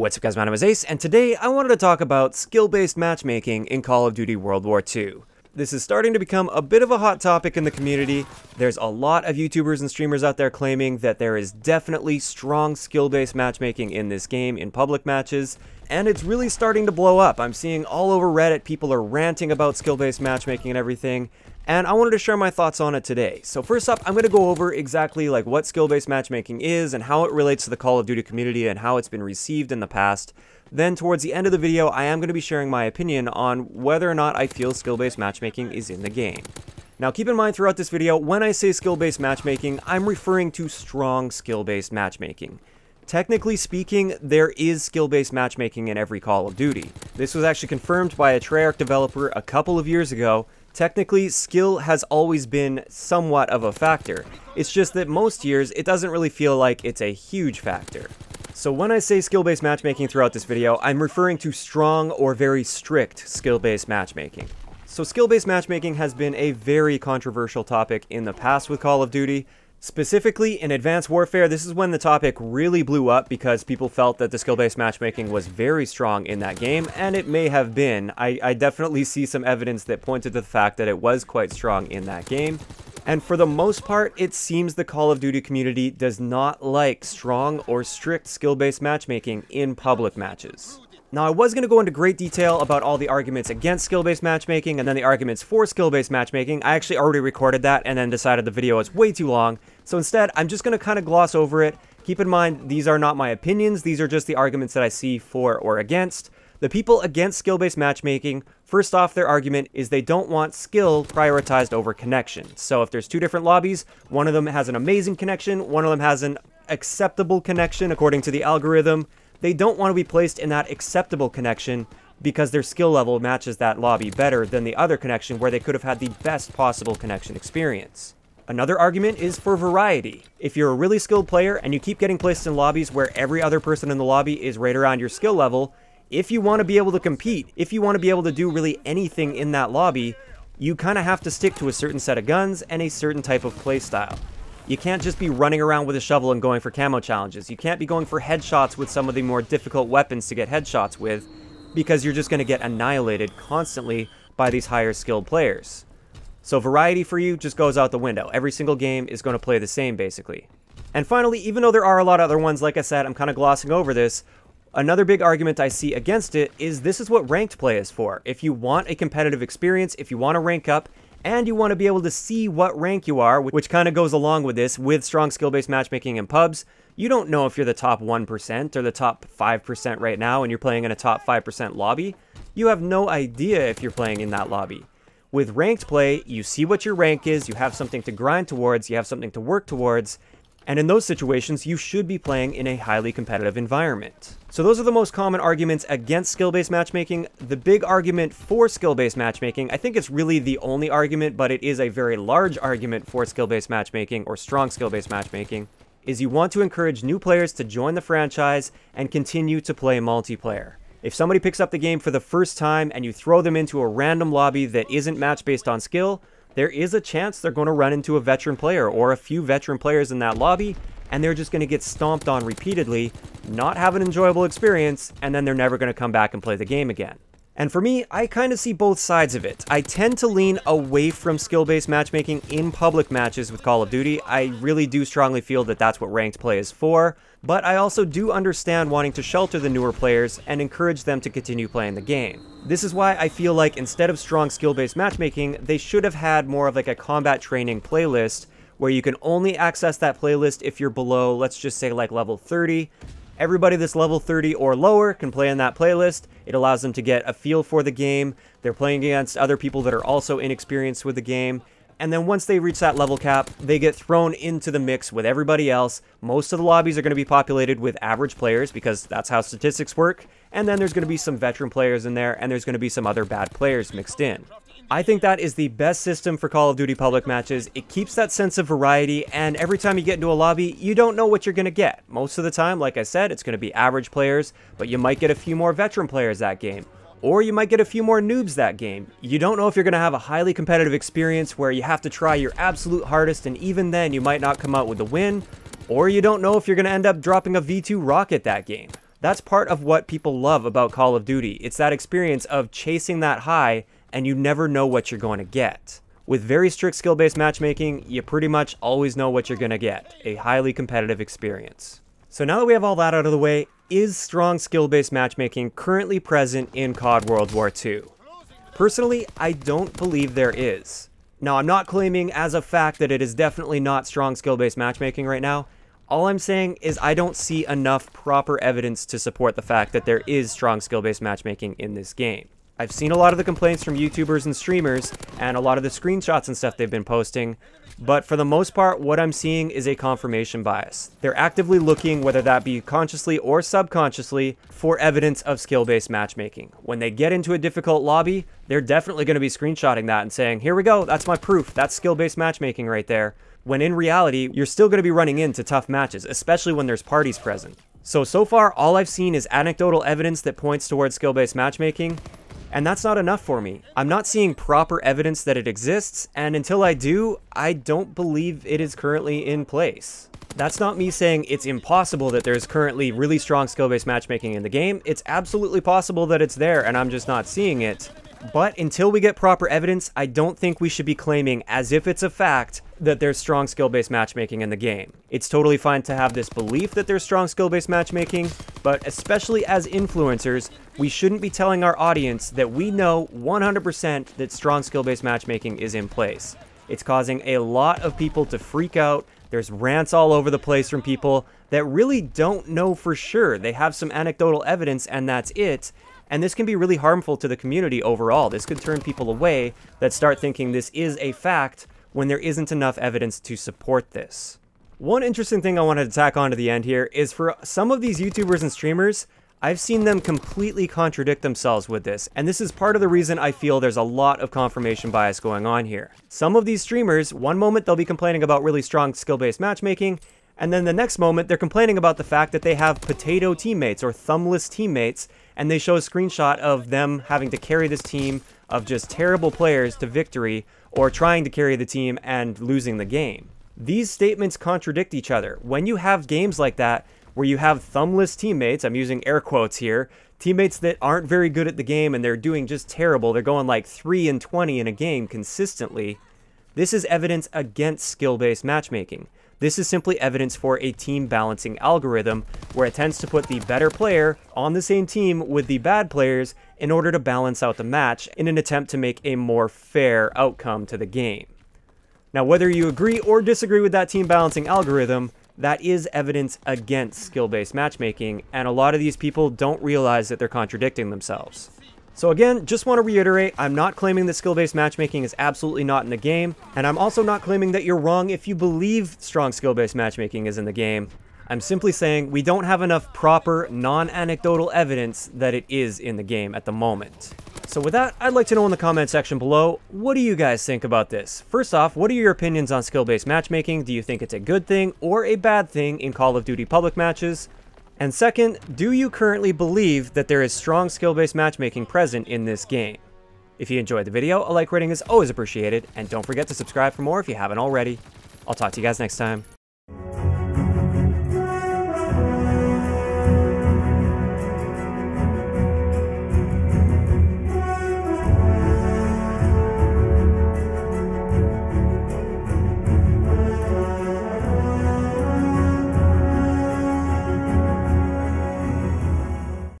What's up guys, my name is Ace, and today I wanted to talk about skill-based matchmaking in Call of Duty World War II. This is starting to become a bit of a hot topic in the community. There's a lot of YouTubers and streamers out there claiming that there is definitely strong skill-based matchmaking in this game in public matches, and it's really starting to blow up. I'm seeing all over Reddit people are ranting about skill-based matchmaking and everything, and I wanted to share my thoughts on it today. So first up, I'm going to go over exactly like what skill-based matchmaking is and how it relates to the Call of Duty community and how it's been received in the past. Then towards the end of the video, I am going to be sharing my opinion on whether or not I feel skill-based matchmaking is in the game. Now keep in mind throughout this video, when I say skill-based matchmaking, I'm referring to strong skill-based matchmaking. Technically speaking, there is skill-based matchmaking in every Call of Duty. This was actually confirmed by a Treyarch developer a couple of years ago, Technically, skill has always been somewhat of a factor. It's just that most years, it doesn't really feel like it's a huge factor. So when I say skill-based matchmaking throughout this video, I'm referring to strong or very strict skill-based matchmaking. So skill-based matchmaking has been a very controversial topic in the past with Call of Duty, Specifically, in Advanced Warfare, this is when the topic really blew up because people felt that the skill-based matchmaking was very strong in that game, and it may have been. I, I, definitely see some evidence that pointed to the fact that it was quite strong in that game. And for the most part, it seems the Call of Duty community does not like strong or strict skill-based matchmaking in public matches. Now, I was going to go into great detail about all the arguments against skill-based matchmaking and then the arguments for skill-based matchmaking. I actually already recorded that and then decided the video was way too long. So instead, I'm just going to kind of gloss over it. Keep in mind, these are not my opinions. These are just the arguments that I see for or against. The people against skill-based matchmaking, first off, their argument is they don't want skill prioritized over connection. So if there's two different lobbies, one of them has an amazing connection, one of them has an acceptable connection according to the algorithm, they don't want to be placed in that acceptable connection because their skill level matches that lobby better than the other connection where they could have had the best possible connection experience. Another argument is for variety. If you're a really skilled player and you keep getting placed in lobbies where every other person in the lobby is right around your skill level, if you want to be able to compete, if you want to be able to do really anything in that lobby, you kind of have to stick to a certain set of guns and a certain type of playstyle. You can't just be running around with a shovel and going for camo challenges. You can't be going for headshots with some of the more difficult weapons to get headshots with, because you're just going to get annihilated constantly by these higher skilled players. So variety for you just goes out the window. Every single game is going to play the same, basically. And finally, even though there are a lot of other ones, like I said, I'm kind of glossing over this, Another big argument I see against it is this is what ranked play is for. If you want a competitive experience, if you want to rank up, and you want to be able to see what rank you are, which kind of goes along with this with strong skill-based matchmaking in pubs. You don't know if you're the top 1% or the top 5% right now and you're playing in a top 5% lobby. You have no idea if you're playing in that lobby. With ranked play, you see what your rank is, you have something to grind towards, you have something to work towards, and in those situations, you should be playing in a highly competitive environment. So those are the most common arguments against skill-based matchmaking. The big argument for skill-based matchmaking, I think it's really the only argument, but it is a very large argument for skill-based matchmaking or strong skill-based matchmaking, is you want to encourage new players to join the franchise and continue to play multiplayer. If somebody picks up the game for the first time and you throw them into a random lobby that isn't match based on skill, there is a chance they're going to run into a veteran player or a few veteran players in that lobby, and they're just going to get stomped on repeatedly, not have an enjoyable experience, and then they're never going to come back and play the game again. And for me, I kind of see both sides of it. I tend to lean away from skill-based matchmaking in public matches with Call of Duty. I really do strongly feel that that's what ranked play is for, but I also do understand wanting to shelter the newer players and encourage them to continue playing the game. This is why I feel like instead of strong skill-based matchmaking, they should have had more of like a combat training playlist where you can only access that playlist if you're below, let's just say like level 30. Everybody that's level 30 or lower can play in that playlist. It allows them to get a feel for the game. They're playing against other people that are also inexperienced with the game and then once they reach that level cap, they get thrown into the mix with everybody else. Most of the lobbies are going to be populated with average players because that's how statistics work, and then there's going to be some veteran players in there, and there's going to be some other bad players mixed in. I think that is the best system for Call of Duty public matches. It keeps that sense of variety, and every time you get into a lobby, you don't know what you're going to get. Most of the time, like I said, it's going to be average players, but you might get a few more veteran players that game. Or you might get a few more noobs that game. You don't know if you're going to have a highly competitive experience where you have to try your absolute hardest and even then you might not come out with a win. Or you don't know if you're going to end up dropping a V2 rocket that game. That's part of what people love about Call of Duty. It's that experience of chasing that high and you never know what you're going to get. With very strict skill based matchmaking, you pretty much always know what you're going to get a highly competitive experience. So now that we have all that out of the way, is strong skill based matchmaking currently present in COD World War II? Personally, I don't believe there is. Now, I'm not claiming as a fact that it is definitely not strong skill based matchmaking right now. All I'm saying is I don't see enough proper evidence to support the fact that there is strong skill-based matchmaking in this game. I've seen a lot of the complaints from YouTubers and streamers, and a lot of the screenshots and stuff they've been posting, but for the most part, what I'm seeing is a confirmation bias. They're actively looking, whether that be consciously or subconsciously, for evidence of skill-based matchmaking. When they get into a difficult lobby, they're definitely going to be screenshotting that and saying, here we go, that's my proof, that's skill-based matchmaking right there when in reality, you're still going to be running into tough matches, especially when there's parties present. So, so far, all I've seen is anecdotal evidence that points towards skill-based matchmaking, and that's not enough for me. I'm not seeing proper evidence that it exists, and until I do, I don't believe it is currently in place. That's not me saying it's impossible that there's currently really strong skill-based matchmaking in the game. It's absolutely possible that it's there, and I'm just not seeing it. But until we get proper evidence, I don't think we should be claiming, as if it's a fact, that there's strong skill-based matchmaking in the game. It's totally fine to have this belief that there's strong skill-based matchmaking, but especially as influencers, we shouldn't be telling our audience that we know 100% that strong skill-based matchmaking is in place. It's causing a lot of people to freak out. There's rants all over the place from people that really don't know for sure. They have some anecdotal evidence and that's it, and this can be really harmful to the community overall. This could turn people away that start thinking this is a fact when there isn't enough evidence to support this. One interesting thing I wanted to tack on to the end here is for some of these YouTubers and streamers, I've seen them completely contradict themselves with this, and this is part of the reason I feel there's a lot of confirmation bias going on here. Some of these streamers, one moment they'll be complaining about really strong skill-based matchmaking, and then the next moment they're complaining about the fact that they have potato teammates or thumbless teammates and they show a screenshot of them having to carry this team of just terrible players to victory or trying to carry the team and losing the game. These statements contradict each other. When you have games like that, where you have thumbless teammates, I'm using air quotes here, teammates that aren't very good at the game and they're doing just terrible, they're going like 3 and 20 in a game consistently, this is evidence against skill based matchmaking. This is simply evidence for a team balancing algorithm where it tends to put the better player on the same team with the bad players in order to balance out the match in an attempt to make a more fair outcome to the game. Now, whether you agree or disagree with that team balancing algorithm, that is evidence against skill-based matchmaking, and a lot of these people don't realize that they're contradicting themselves. So again, just want to reiterate, I'm not claiming that skill-based matchmaking is absolutely not in the game, and I'm also not claiming that you're wrong if you believe strong skill-based matchmaking is in the game. I'm simply saying we don't have enough proper, non-anecdotal evidence that it is in the game at the moment. So with that, I'd like to know in the comment section below, what do you guys think about this? First off, what are your opinions on skill-based matchmaking? Do you think it's a good thing or a bad thing in Call of Duty public matches? And second, do you currently believe that there is strong skill-based matchmaking present in this game? If you enjoyed the video, a like rating is always appreciated, and don't forget to subscribe for more if you haven't already. I'll talk to you guys next time.